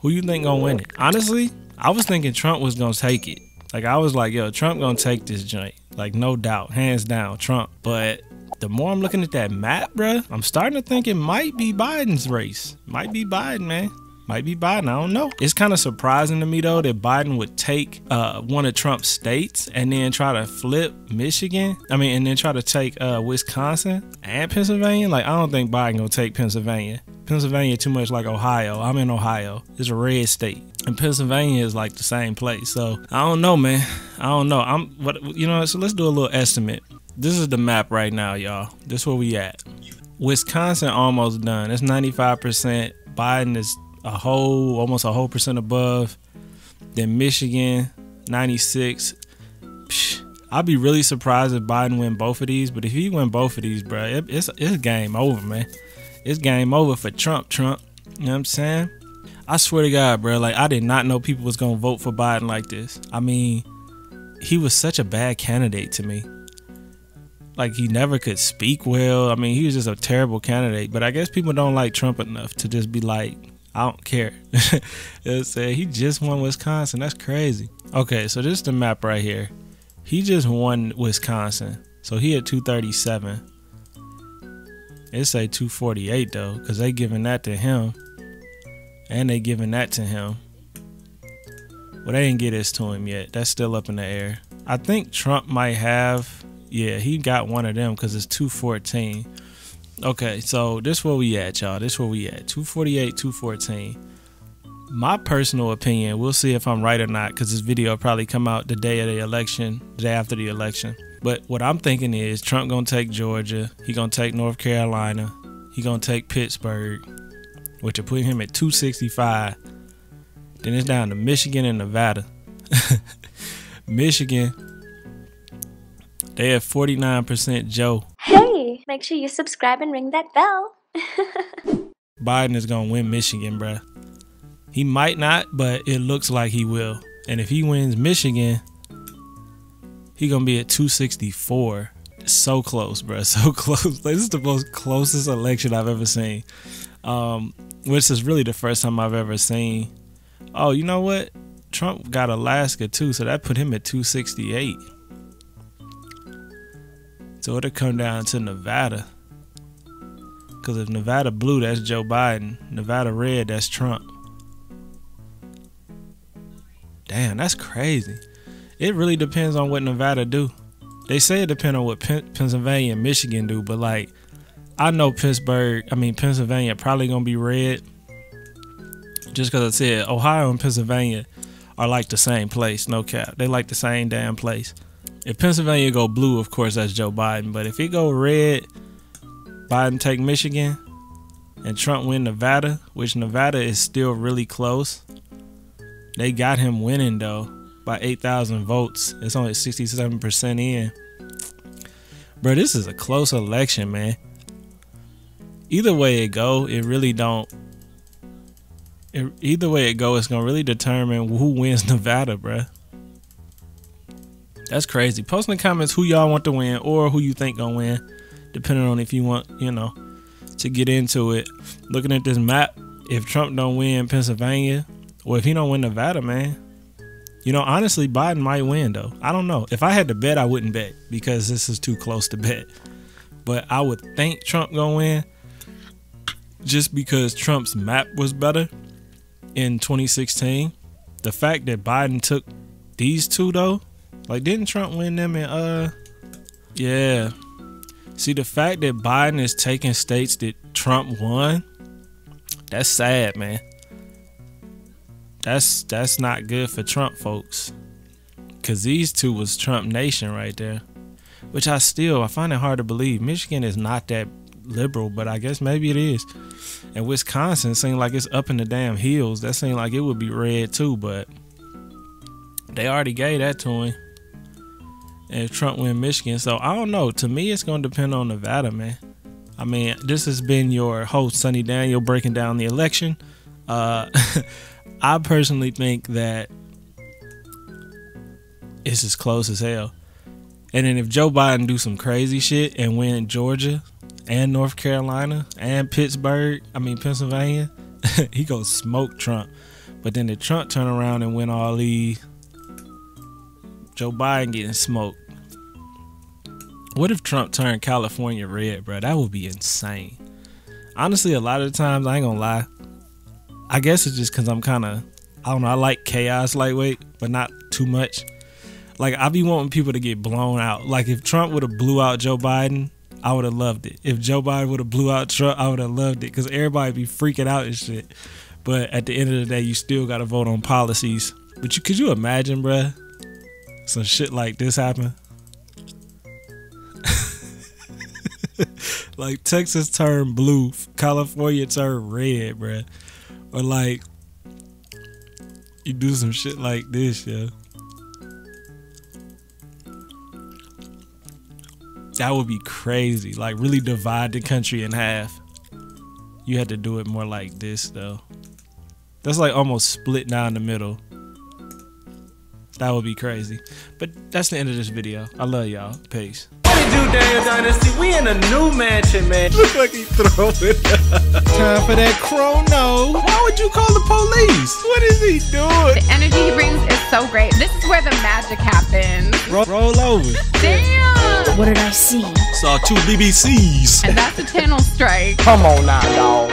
Who you think gonna win it? Honestly, I was thinking Trump was gonna take it. Like I was like, yo, Trump gonna take this joint. Like no doubt, hands down, Trump. But the more I'm looking at that map, bruh, I'm starting to think it might be Biden's race. Might be Biden, man. Might be Biden. I don't know. It's kind of surprising to me though that Biden would take uh, one of Trump's states and then try to flip Michigan. I mean, and then try to take uh, Wisconsin and Pennsylvania. Like, I don't think Biden gonna take Pennsylvania. Pennsylvania too much like Ohio. I'm in Ohio. It's a red state, and Pennsylvania is like the same place. So I don't know, man. I don't know. I'm what you know. So let's do a little estimate. This is the map right now, y'all. This where we at. Wisconsin almost done. It's 95%. Biden is a whole, almost a whole percent above. Then Michigan, 96. Psh, I'd be really surprised if Biden win both of these. But if he win both of these, bro, it, it's it's game over, man. It's game over for Trump. Trump. You know what I'm saying? I swear to God, bro. Like I did not know people was gonna vote for Biden like this. I mean, he was such a bad candidate to me. Like he never could speak well. I mean, he was just a terrible candidate. But I guess people don't like Trump enough to just be like, I don't care. it said he just won Wisconsin. That's crazy. Okay, so this is the map right here. He just won Wisconsin. So he at 237. It say 248 though, because they giving that to him. And they giving that to him. Well, they didn't get this to him yet. That's still up in the air. I think Trump might have. Yeah, he got one of them because it's 214. Okay, so this where we at, y'all. This where we at. 248, 214. My personal opinion, we'll see if I'm right or not, because this video will probably come out the day of the election, the day after the election. But what I'm thinking is Trump gonna take Georgia, he gonna take North Carolina, he gonna take Pittsburgh, which will put him at 265. Then it's down to Michigan and Nevada. Michigan, they have 49% Joe. Hey, make sure you subscribe and ring that bell. Biden is gonna win Michigan, bruh. He might not, but it looks like he will. And if he wins Michigan, he gonna be at 264. So close, bruh. So close. This is the most closest election I've ever seen. Um, which is really the first time I've ever seen. Oh, you know what? Trump got Alaska too, so that put him at 268. So it'll come down to Nevada. Because if Nevada blue, that's Joe Biden. Nevada red, that's Trump. Damn, that's crazy. It really depends on what Nevada do. They say it depends on what Pennsylvania and Michigan do, but like, I know Pittsburgh, I mean Pennsylvania probably gonna be red. Just because I said Ohio and Pennsylvania are like the same place, no cap. They like the same damn place. If Pennsylvania go blue, of course that's Joe Biden. But if it go red, Biden take Michigan, and Trump win Nevada, which Nevada is still really close. They got him winning though by 8,000 votes. It's only 67% in. Bro, this is a close election, man. Either way it go, it really don't. It, either way it go, it's gonna really determine who wins Nevada, bro. That's crazy. Post in the comments who y'all want to win or who you think gonna win, depending on if you want, you know, to get into it. Looking at this map, if Trump don't win Pennsylvania, or if he don't win Nevada, man, you know, honestly, Biden might win though. I don't know. If I had to bet, I wouldn't bet because this is too close to bet. But I would think Trump gonna win just because Trump's map was better in 2016. The fact that Biden took these two though, like didn't Trump win them in uh yeah. See the fact that Biden is taking states that Trump won, that's sad, man. That's that's not good for Trump folks. Cause these two was Trump nation right there. Which I still I find it hard to believe. Michigan is not that liberal, but I guess maybe it is. And Wisconsin seemed like it's up in the damn hills. That seemed like it would be red too, but they already gave that to him. And if Trump win Michigan, so I don't know. To me, it's gonna depend on Nevada, man. I mean, this has been your host Sonny Daniel breaking down the election. Uh, I personally think that it's as close as hell. And then if Joe Biden do some crazy shit and win Georgia and North Carolina and Pittsburgh, I mean Pennsylvania, he gonna smoke Trump. But then the Trump turn around and win all these. Joe Biden getting smoked. What if Trump turned California red, bro? That would be insane. Honestly, a lot of the times I ain't gonna lie. I guess it's just because I'm kind of, I don't know. I like chaos lightweight, but not too much. Like I be wanting people to get blown out. Like if Trump would have blew out Joe Biden, I would have loved it. If Joe Biden would have blew out Trump, I would have loved it because everybody be freaking out and shit. But at the end of the day, you still got to vote on policies. But you could you imagine, bruh, some shit like this happen? like Texas turned blue, California turned red, bruh. Or like you do some shit like this, yeah. That would be crazy. Like really divide the country in half. You had to do it more like this though. That's like almost split down the middle. That would be crazy. But that's the end of this video. I love y'all. Peace. What Daniel Dynasty? We in a new mansion, man. Look like he throwing Time for that chrono. Why would you call the police? What is he doing? The energy he brings is so great. This is where the magic happens. Roll, roll over. Damn! What did I see? Saw two BBCs. And that's a channel strike. Come on now, dog.